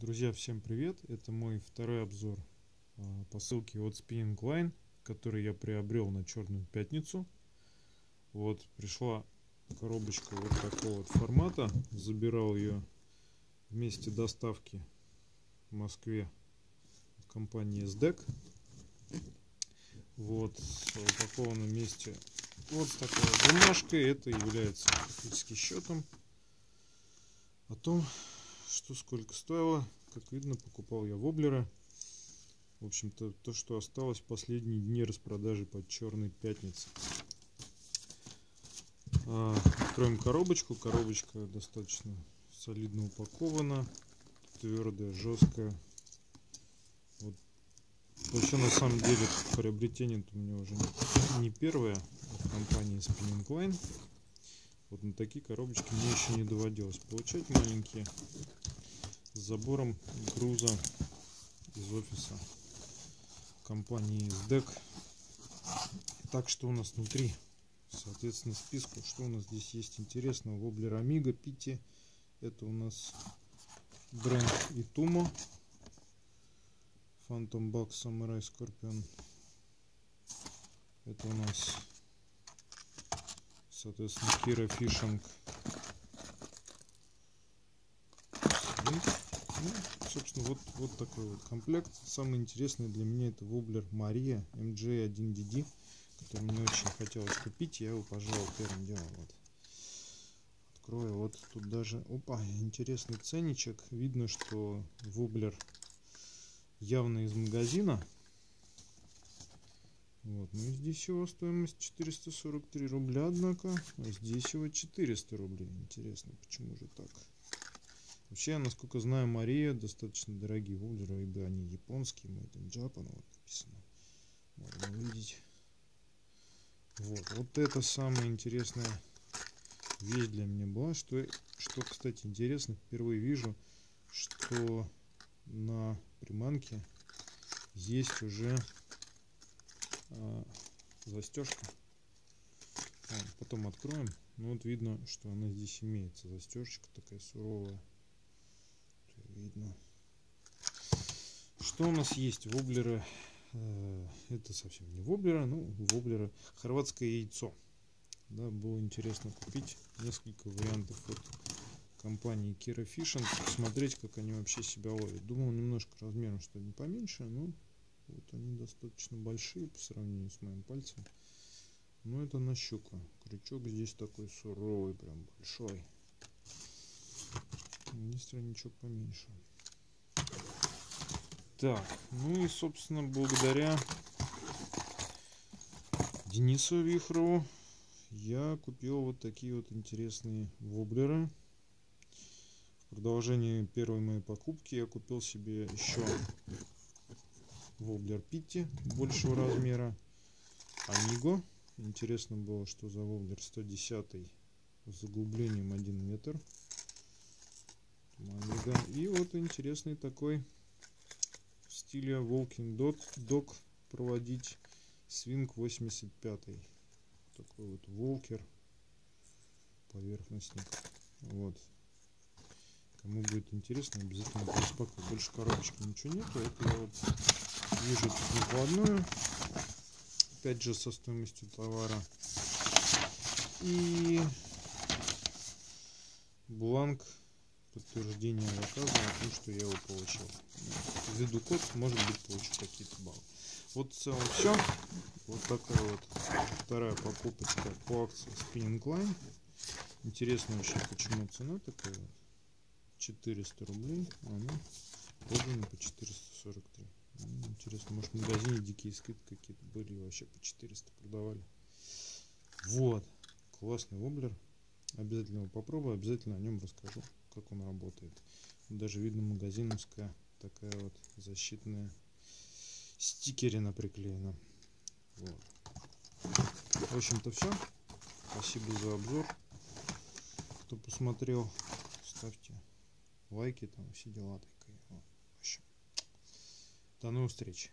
Друзья, всем привет! Это мой второй обзор а, по ссылке от Spinning Line, который я приобрел на Черную Пятницу. Вот, пришла коробочка вот такого вот формата. Забирал ее вместе доставки в Москве от компании SDEC. Вот, упакована вместе вот с такой бумажкой. Это является фактически счетом о том, что сколько стоило. Как видно, покупал я воблера. В общем-то, то, что осталось в последние дни распродажи под Черной Пятницы. А, откроем коробочку. Коробочка достаточно солидно упакована. Твердая, жесткая. Вот. Вообще, на самом деле, приобретение у меня уже не первое от компании Spinning Line. Вот на такие коробочки мне еще не доводилось получать маленькие с забором груза из офиса компании SDEC. Так что у нас внутри, соответственно, списку, что у нас здесь есть интересного. Воблер Amiga Питти. Это у нас бренд Itumo. Phantom Buck Samurai Scorpion. Это у нас соответственно, Kira Fishing. Ну, собственно, вот, вот такой вот комплект. Самый интересный для меня это воблер Мария MJ1DD, который мне очень хотелось купить. Я его пожалуй первым делом. Вот. Открою. Вот тут даже... Опа, интересный ценничек. Видно, что воблер явно из магазина. Вот, ну и здесь его стоимость 443 рубля, однако. А здесь его 400 рублей. Интересно, почему же так? Вообще, насколько знаю, Мария достаточно дорогие воблеры, ибо они японские, made in Japan, вот написано. Можно увидеть. Вот, вот это самая интересная вещь для меня была, что, что, кстати, интересно, впервые вижу, что на приманке есть уже а, застежка. Потом откроем. Ну вот видно, что она здесь имеется. Застежечка такая суровая. Видно. Что у нас есть? Воблеры. Э, это совсем не воблеры, ну, воблеры. Хорватское яйцо. Да, было интересно купить несколько вариантов от компании Kira Fishing. Посмотреть, как они вообще себя ловят. Думал немножко размером, что они поменьше, но вот они достаточно большие по сравнению с моим пальцем. Но это на щука. Крючок здесь такой суровый, прям большой. Есть тройничок поменьше. Так, ну и собственно благодаря Денису Вихрову я купил вот такие вот интересные воблеры. В продолжении первой моей покупки я купил себе еще воблер Питти большего размера. Амиго. Интересно было, что за воблер 110 с заглублением 1 метр. Амиго. И вот интересный такой в стиле Walking Dog, Dog проводить свинг 85 такой вот волкер поверхностник. Вот. Кому будет интересно обязательно распакую больше коробочки ничего нету. Это я вот вижу тут накладную. Опять же со стоимостью товара. И бланк подтверждения заказа о том, что я его получил. Введу код, может быть получу какие-то баллы. Вот в целом все. Вот такая вот вторая покупочка по акции Spinning Line. Интересно вообще, почему цена такая. 400 рублей, а она продана по 443. Интересно, может в магазине дикие скидки какие-то были вообще по 400 продавали. Вот, классный воблер. Обязательно его попробую, обязательно о нем расскажу, как он работает. Даже видно магазиновская такая вот защитная стикерина приклеена. Вот. В общем-то все. Спасибо за обзор. Кто посмотрел, ставьте лайки, там все дела такие. В общем, до новых встреч.